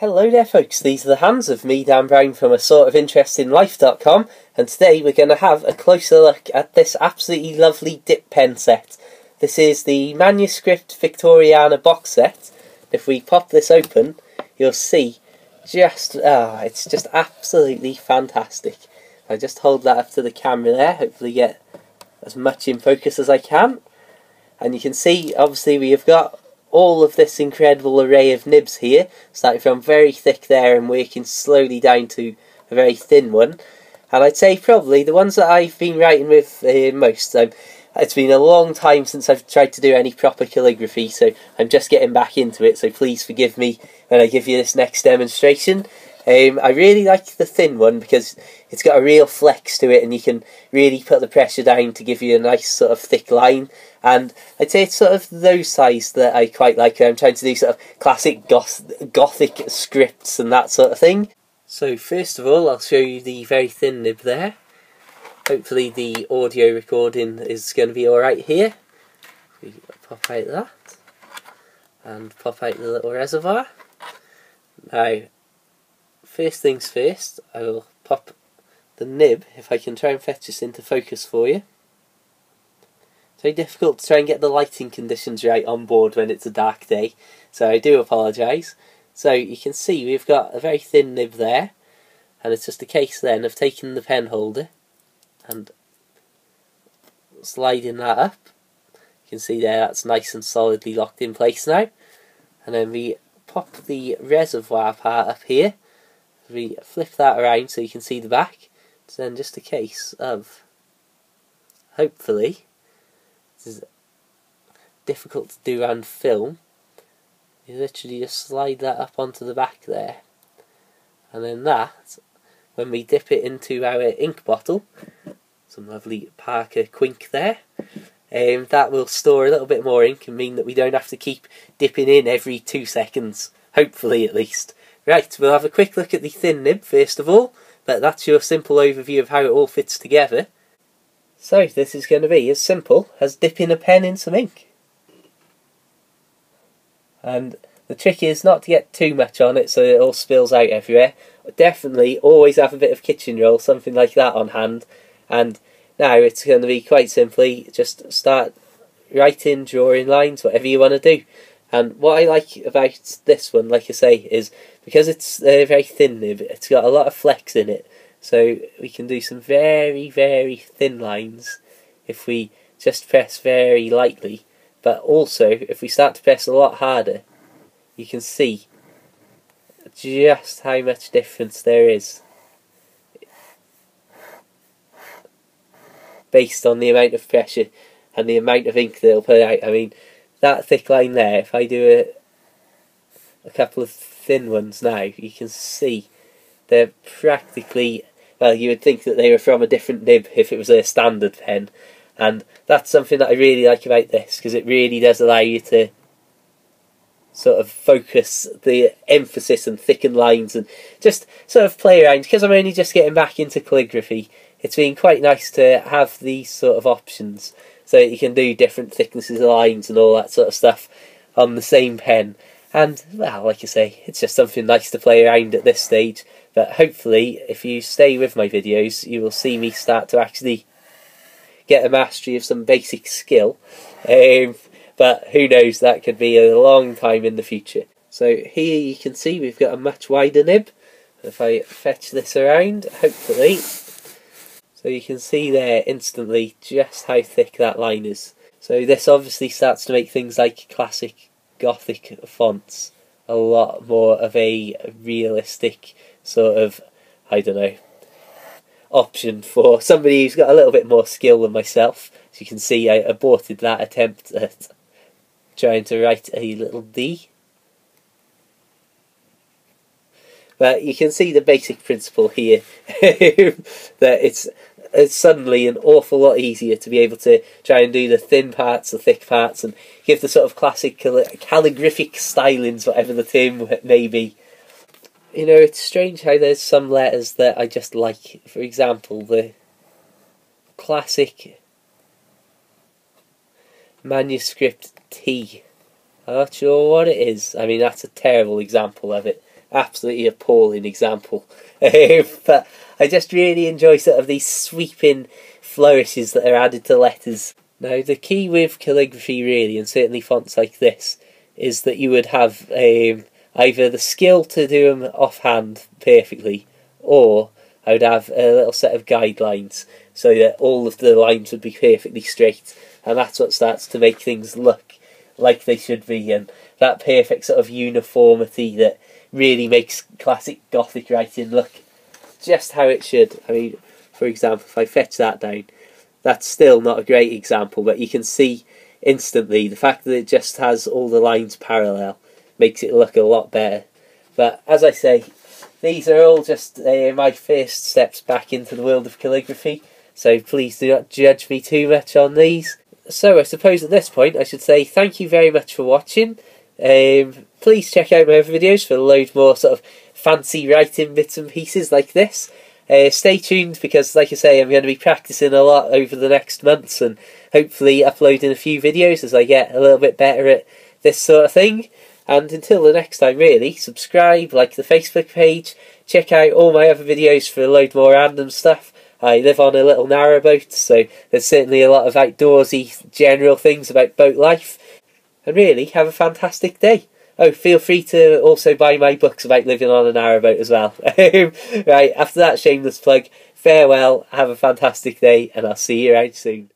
Hello there folks, these are the hands of me, Dan Brown from a sort of interesting life.com and today we're going to have a closer look at this absolutely lovely dip pen set. This is the Manuscript Victoriana box set. If we pop this open, you'll see just, ah, it's just absolutely fantastic. I just hold that up to the camera there, hopefully get as much in focus as I can. And you can see, obviously, we have got all of this incredible array of nibs here, starting from very thick there and working slowly down to a very thin one. And I'd say probably the ones that I've been writing with uh, most. Um, it's been a long time since I've tried to do any proper calligraphy, so I'm just getting back into it, so please forgive me when I give you this next demonstration. Um, I really like the thin one because it's got a real flex to it and you can really put the pressure down to give you a nice sort of thick line. And I'd say it's sort of those size that I quite like. I'm trying to do sort of classic goth gothic scripts and that sort of thing. So first of all, I'll show you the very thin nib there. Hopefully the audio recording is going to be alright here. We pop out that and pop out the little reservoir. Now first things first, I will pop the nib, if I can try and fetch this into focus for you. It's very difficult to try and get the lighting conditions right on board when it's a dark day, so I do apologise. So you can see we've got a very thin nib there, and it's just a case then of taking the pen holder and sliding that up. You can see there that's nice and solidly locked in place now. And then we pop the reservoir part up here we flip that around so you can see the back. It's then just a case of, hopefully, this is difficult to do on film, you literally just slide that up onto the back there. And then that, when we dip it into our ink bottle, some lovely Parker Quink there, um, that will store a little bit more ink and mean that we don't have to keep dipping in every two seconds, hopefully at least. Right, we'll have a quick look at the thin nib first of all, but that's your simple overview of how it all fits together. So this is going to be as simple as dipping a pen in some ink. And the trick is not to get too much on it so it all spills out everywhere. Definitely always have a bit of kitchen roll, something like that on hand. And now it's going to be quite simply just start writing, drawing lines, whatever you want to do. And what I like about this one, like I say, is because it's uh, very thin nib, it's got a lot of flex in it. So we can do some very, very thin lines if we just press very lightly. But also, if we start to press a lot harder, you can see just how much difference there is based on the amount of pressure and the amount of ink they'll put out. I mean, that thick line there, if I do a, a couple of thin ones now, you can see they're practically, well, you would think that they were from a different nib if it was a standard pen. And that's something that I really like about this, because it really does allow you to sort of focus the emphasis and thicken lines and just sort of play around. Because I'm only just getting back into calligraphy, it's been quite nice to have these sort of options so you can do different thicknesses of lines and all that sort of stuff on the same pen. And, well, like I say, it's just something nice to play around at this stage. But hopefully, if you stay with my videos, you will see me start to actually get a mastery of some basic skill. Um, but who knows, that could be a long time in the future. So here you can see we've got a much wider nib. If I fetch this around, hopefully so you can see there instantly just how thick that line is. So this obviously starts to make things like classic Gothic fonts a lot more of a realistic sort of, I don't know, option for somebody who's got a little bit more skill than myself. As you can see, I aborted that attempt at trying to write a little D. But you can see the basic principle here, that it's it's suddenly an awful lot easier to be able to try and do the thin parts, the thick parts, and give the sort of classic calligraphic stylings, whatever the term may be. You know, it's strange how there's some letters that I just like. For example, the classic manuscript T. I'm not sure what it is. I mean, that's a terrible example of it. Absolutely appalling example. but I just really enjoy sort of these sweeping flourishes that are added to letters. Now, the key with calligraphy, really, and certainly fonts like this, is that you would have um, either the skill to do them offhand perfectly, or I would have a little set of guidelines so that all of the lines would be perfectly straight, and that's what starts to make things look like they should be, and that perfect sort of uniformity that really makes classic Gothic writing look just how it should. I mean, for example, if I fetch that down, that's still not a great example, but you can see instantly the fact that it just has all the lines parallel makes it look a lot better. But as I say, these are all just uh, my first steps back into the world of calligraphy, so please do not judge me too much on these. So I suppose at this point I should say thank you very much for watching. Um, please check out my other videos for a load more sort of fancy writing bits and pieces like this. Uh, stay tuned because, like I say, I'm going to be practicing a lot over the next months and hopefully uploading a few videos as I get a little bit better at this sort of thing. And until the next time, really, subscribe, like the Facebook page, check out all my other videos for a load more random stuff. I live on a little narrowboat, so there's certainly a lot of outdoorsy general things about boat life. And really, have a fantastic day. Oh, feel free to also buy my books about living on a narrowboat as well. right, after that shameless plug, farewell, have a fantastic day, and I'll see you around soon.